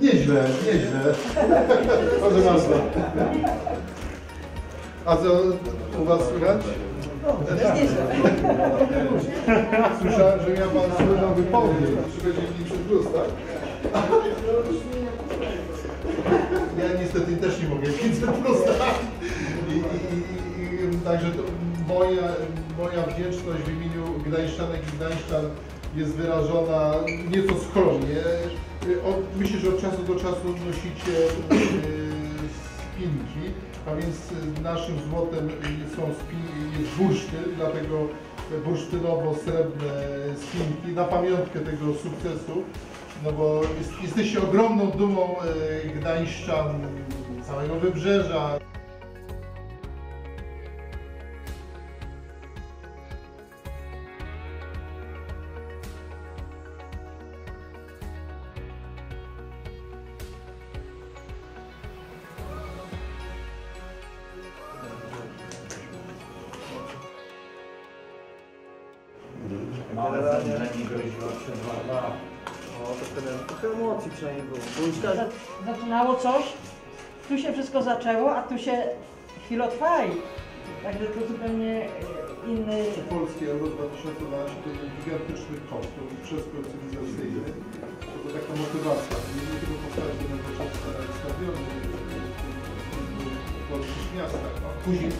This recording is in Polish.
Nieźle, nieźle. Proszę bardzo. A co u Was słychać? Słyszałem, że miał Pan słynną wypowiedź. Będzie mniejszy plus, tak? Ja niestety też nie mogę 500 plus, tak? I, i, i, i, także to moja, moja wdzięczność w imieniu Gdańszczanek i Gdańszczan jest wyrażona nieco skromnie. Od, myślę, że od czasu do czasu nosicie yy, spinki, a więc y, naszym złotem y, są spin, jest bursztyn, dlatego bursztynowo-srebrne spinki na pamiątkę tego sukcesu, no bo jest, jesteście ogromną dumą y, Gdańszczan, całego Wybrzeża. Generalnie O, to tyle. Trochę emocji przynajmniej było. Bo już. Za- Zaczynało coś, tu się wszystko zaczęło, a tu się chwilotwaj. Także to zupełnie e, inny... Polski Euro 2012 to był gigantyczny koszt, to był przeskok cywilizacyjny. To była taka motywacja. Nie tylko postawić na nowoczesne stadiony w polskich miastach. No. Później